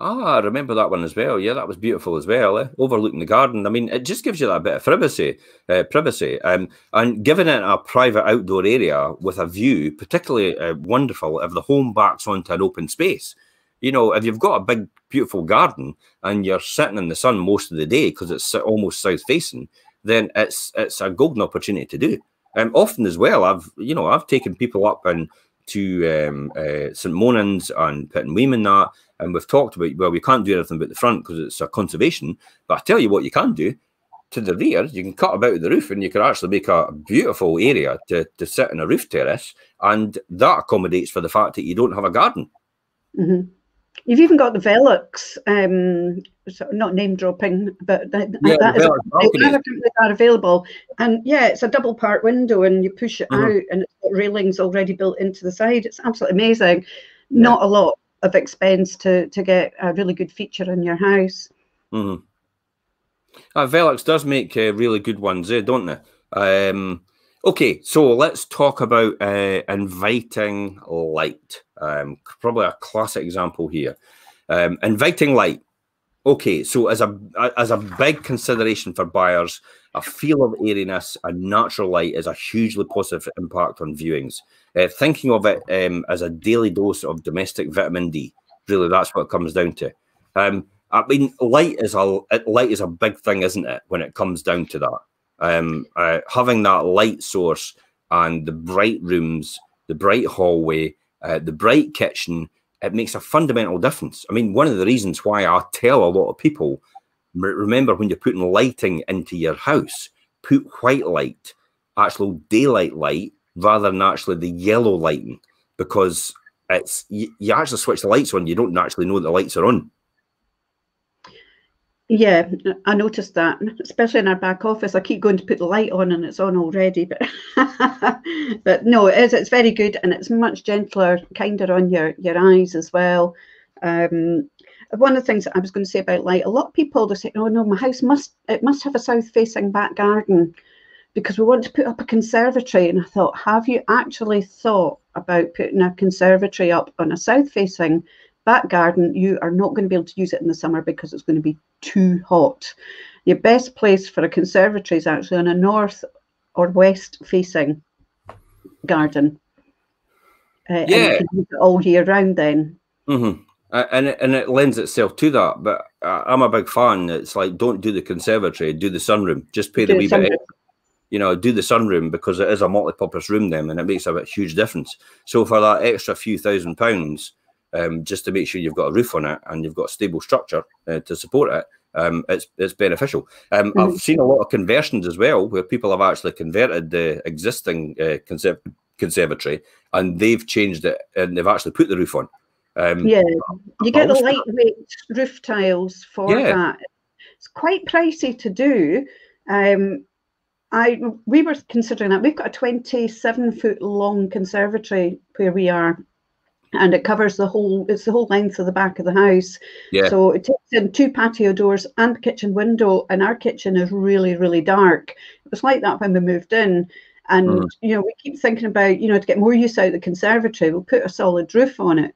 Ah, I remember that one as well. Yeah, that was beautiful as well. Eh? Overlooking the garden. I mean, it just gives you that bit of privacy, uh, privacy, um, and giving it a private outdoor area with a view, particularly uh, wonderful if the home backs onto an open space. You know, if you've got a big, beautiful garden and you're sitting in the sun most of the day because it's almost south facing, then it's it's a golden opportunity to do. Um, often as well, I've you know I've taken people up and to um, uh, St Monans and Pittenweem that, and we've talked about well we can't do anything about the front because it's a conservation. But I tell you what, you can do to the rear. You can cut about the roof, and you can actually make a beautiful area to to sit in a roof terrace, and that accommodates for the fact that you don't have a garden. Mm -hmm. You've even got the Velux, um, so not name dropping, but that, yeah, that is a, are available. And yeah, it's a double part window, and you push it mm -hmm. out, and it's got railings already built into the side. It's absolutely amazing. Yeah. Not a lot of expense to to get a really good feature in your house. Mm -hmm. uh, Velux does make uh, really good ones, eh, don't they? Um, Okay, so let's talk about uh, inviting light. Um, probably a classic example here. Um, inviting light. Okay, so as a as a big consideration for buyers, a feel of airiness and natural light is a hugely positive impact on viewings. Uh, thinking of it um, as a daily dose of domestic vitamin D, really, that's what it comes down to. Um, I mean, light is a light is a big thing, isn't it? When it comes down to that um, uh, having that light source and the bright rooms, the bright hallway, uh, the bright kitchen, it makes a fundamental difference. I mean, one of the reasons why I tell a lot of people remember when you're putting lighting into your house, put white light, actual daylight light, rather than actually the yellow lighting, because it's you, you actually switch the lights on, you don't actually know the lights are on. Yeah, I noticed that, especially in our back office. I keep going to put the light on and it's on already, but [laughs] but no, it is. It's very good and it's much gentler, kinder on your your eyes as well. Um, one of the things that I was going to say about light, a lot of people they say, "Oh no, my house must it must have a south-facing back garden because we want to put up a conservatory." And I thought, have you actually thought about putting a conservatory up on a south-facing back garden, you are not going to be able to use it in the summer because it's going to be too hot. Your best place for a conservatory is actually on a north or west facing garden. Uh, yeah. all year round then. Mm-hmm. Uh, and, it, and it lends itself to that. But uh, I'm a big fan. It's like, don't do the conservatory, do the sunroom. Just pay do the wee bit you know, do the sunroom because it is a multi-purpose room then, and it makes a huge difference. So for that extra few thousand pounds, um, just to make sure you've got a roof on it and you've got a stable structure uh, to support it. Um, it's it's beneficial. Um, mm-hmm. I've seen a lot of conversions as well, where people have actually converted the existing uh, conserv- conservatory and they've changed it and they've actually put the roof on. Um, yeah, you get the lightweight roof tiles for yeah. that. It's quite pricey to do. Um, I we were considering that. We've got a 27 foot long conservatory where we are and it covers the whole it's the whole length of the back of the house. Yeah. So it takes in two patio doors and the kitchen window and our kitchen is really really dark. It was like that when we moved in and mm. you know we keep thinking about you know to get more use out of the conservatory we'll put a solid roof on it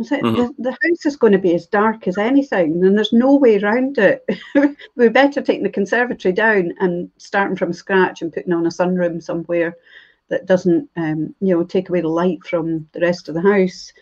I said, mm-hmm. the, the, house is going to be as dark as anything, and there's no way around it. [laughs] We're better taking the conservatory down and starting from scratch and putting on a sunroom somewhere that doesn't, um, you know, take away the light from the rest of the house.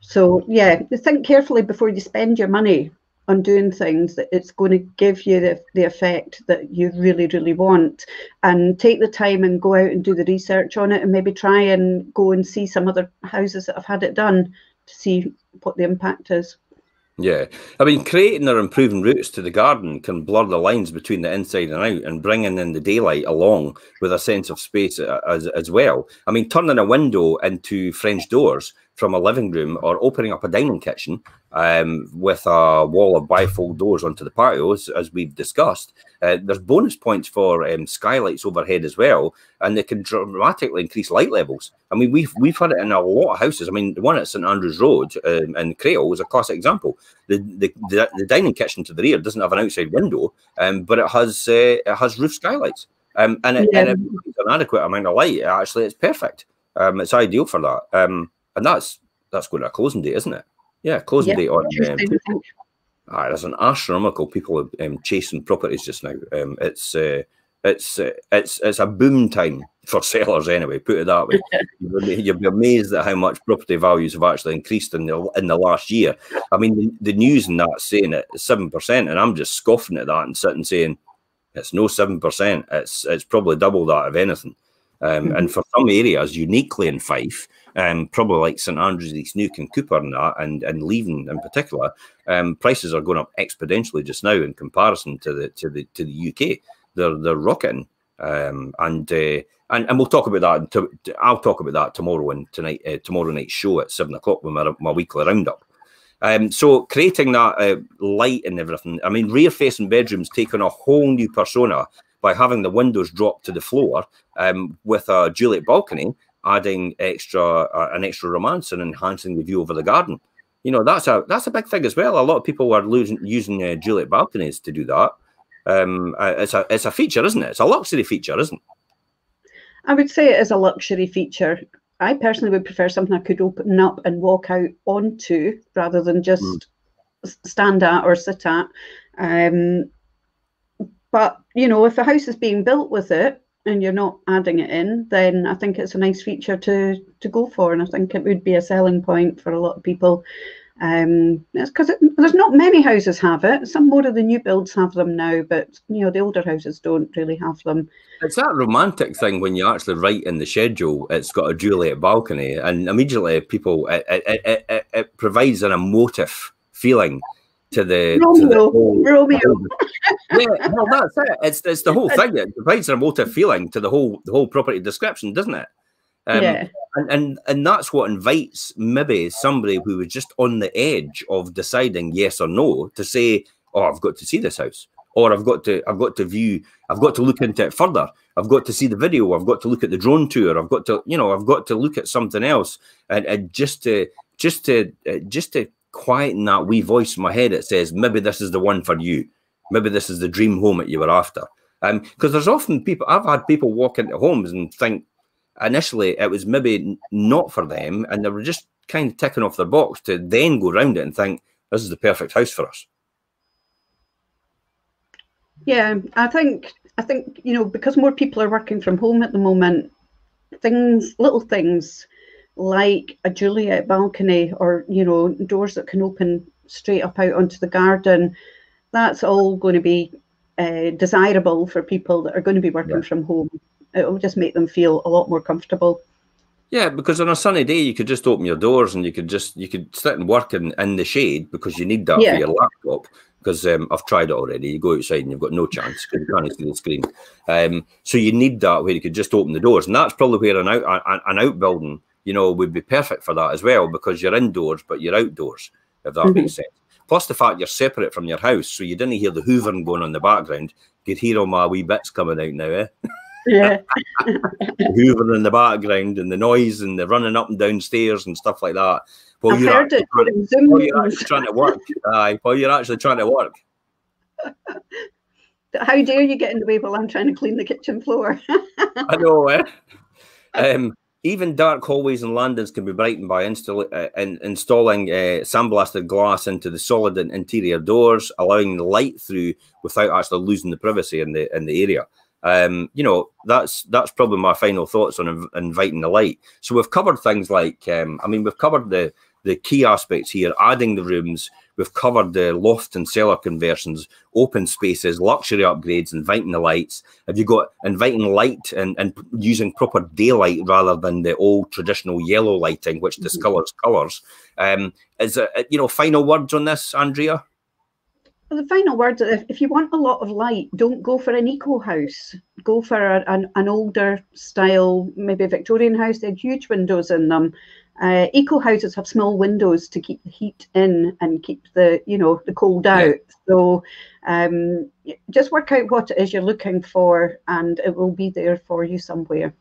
So yeah, think carefully before you spend your money on doing things that it's going to give you the, the effect that you really, really want. And take the time and go out and do the research on it and maybe try and go and see some other houses that have had it done to see what the impact is. Yeah, I mean, creating or improving routes to the garden can blur the lines between the inside and out, and bringing in the daylight along with a sense of space uh, as as well. I mean, turning a window into French doors from a living room or opening up a dining kitchen um, with a wall of bifold doors onto the patio, as we've discussed. Uh, there's bonus points for um, skylights overhead as well, and they can dramatically increase light levels. I mean, we've we've had it in a lot of houses. I mean, the one at St Andrews Road um, in Crail is a classic example. The, the, the the dining kitchen to the rear doesn't have an outside window, um, but it has uh, it has roof skylights, um, and, it, yeah. and it's an adequate amount of light. Actually, it's perfect. Um, it's ideal for that, um, and that's that's going to a closing date, isn't it? Yeah, closing yeah, date on. Um, ah, there's an astronomical people um, chasing properties just now. Um, it's uh, it's uh, it's it's a boom time for [laughs] sellers anyway. Put it that way. [laughs] You'll be amazed at how much property values have actually increased in the in the last year. I mean, the, the news in that saying it seven percent, and I'm just scoffing at that and sitting saying it's no seven percent. It's it's probably double that if anything. Um, mm -hmm. And for some areas, uniquely in Fife, um, probably like St Andrews, East Neuk, and Cupar, and that, and and Leven in particular, um, prices are going up exponentially just now in comparison to the to the to the UK. They're they're rocketing, um, and uh, and and we'll talk about that. I'll talk about that tomorrow and tonight uh, tomorrow night show at seven o'clock with my, my weekly roundup. Um, so creating that uh, light and everything. I mean, rear facing bedrooms take on a whole new persona by having the windows dropped to the floor um, with a Juliet balcony adding extra uh, an extra romance and enhancing the view over the garden. You know, that's a that's a big thing as well. A lot of people are losing, using uh, Juliet balconies to do that. Um, uh, it's a it's a feature, isn't it? It's a luxury feature, isn't it? I would say it is a luxury feature. I personally would prefer something I could open up and walk out onto rather than just mm. stand at or sit at. Um, but you know, if a house is being built with it, and you're not adding it in, then I think it's a nice feature to to go for, and I think it would be a selling point for a lot of people. Um, it's because it, there's not many houses have it. Some more of the new builds have them now, but you know the older houses don't really have them. It's that romantic thing when you actually write in the schedule. It's got a Juliet balcony, and immediately people it, it, it, it provides an emotive feeling to the Romeo. To the whole, Romeo. yeah, well, that's it. It's it's the whole [laughs] thing. It provides an emotive feeling to the whole the whole property description, doesn't it? Um, yeah. And, and and that's what invites maybe somebody who was just on the edge of deciding yes or no to say, "Oh, I've got to see this house," or "I've got to I've got to view, I've got to look into it further. I've got to see the video. I've got to look at the drone tour. I've got to you know I've got to look at something else and, and just to just to uh, just to quieten that wee voice in my head that says maybe this is the one for you. Maybe this is the dream home that you were after. Um because there's often people i've had people walk into homes and think initially it was maybe not for them and they were just kind of ticking off their box to then go around it and think this is the perfect house for us. Yeah i think i think you know because more people are working from home at the moment things little things like a Juliet balcony or, you know, doors that can open straight up out onto the garden, that's all going to be uh, desirable for people that are going to be working yeah. from home. It will just make them feel a lot more comfortable. Yeah, because on a sunny day you could just open your doors and you could just you could sit and work in, in the shade because you need that yeah. for your laptop. Because um, I've tried it already. You go outside and you've got no chance because you can't see the screen. Um, so you need that where you could just open the doors, and that's probably where an out an, an outbuilding you know, would be perfect for that as well because you're indoors but you're outdoors, if that mm -hmm. makes sense. Plus the fact you're separate from your house, so you didn't hear the hoovering going on in the background. You could hear all my wee bits coming out now, eh? Yeah. [laughs] hoovering in the background and the noise and the running up and down stairs and stuff like that. Well, I've you're, heard it, trying, while you're actually trying to work. Aye, while you're actually trying to work. [laughs] How dare you get in the way while I'm trying to clean the kitchen floor? [laughs] I know, eh? Um, even dark hallways and landings can be brightened by install, uh, in, installing uh, sandblasted glass into the solid interior doors, allowing the light through without actually losing the privacy in the in the area. Um, you know, that's that's probably my final thoughts on inv inviting the light. So we've covered things like, um, I mean, we've covered the the key aspects here, adding the rooms, We've covered the loft and cellar conversions, open spaces, luxury upgrades, inviting the lights. Have you got inviting light and, and using proper daylight rather than the old traditional yellow lighting, which discolors mm-hmm. colours? Um, is it, you know, final words on this, Andrea? Well, the final word if, if you want a lot of light, don't go for an eco house. Go for a, an, an older style, maybe a Victorian house. They had huge windows in them. Uh, eco houses have small windows to keep the heat in and keep the you know the cold out. Yeah. So um, just work out what it is you're looking for, and it will be there for you somewhere.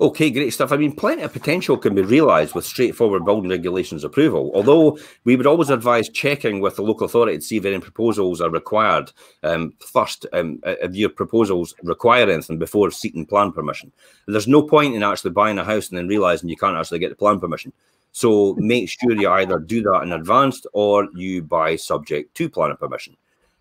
Okay, great stuff. I mean, plenty of potential can be realised with straightforward building regulations approval. Although we would always advise checking with the local authority to see if any proposals are required um, first. Um, if your proposals require anything before seeking plan permission, there's no point in actually buying a house and then realising you can't actually get the plan permission. So make sure you either do that in advance or you buy subject to planning permission.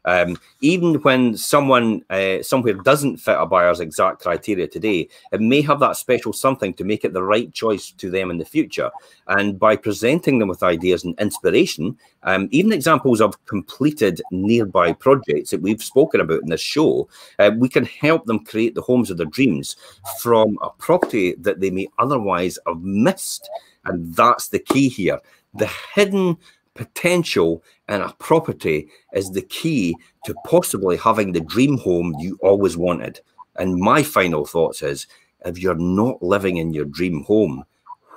Um, even when someone uh, somewhere doesn't fit a buyer's exact criteria today, it may have that special something to make it the right choice to them in the future. And by presenting them with ideas and inspiration, um, even examples of completed nearby projects that we've spoken about in this show, uh, we can help them create the homes of their dreams from a property that they may otherwise have missed. And that's the key here. The hidden potential in a property is the key to possibly having the dream home you always wanted. And my final thoughts is if you're not living in your dream home,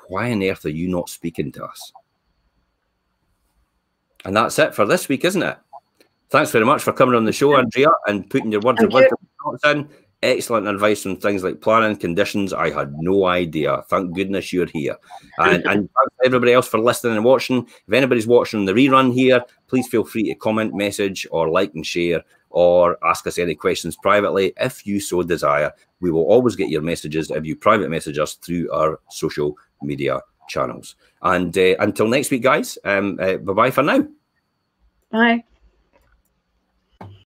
why on earth are you not speaking to us? And that's it for this week, isn't it? Thanks very much for coming on the show, Andrea, and putting your words of wisdom in excellent advice on things like planning conditions. I had no idea. Thank goodness you're here. And, and [laughs] everybody else for listening and watching. If anybody's watching the rerun here, please feel free to comment, message, or like and share, or ask us any questions privately if you so desire. We will always get your messages if you private message us through our social media channels. And uh, until next week, guys, um, uh, bye bye for now. Bye.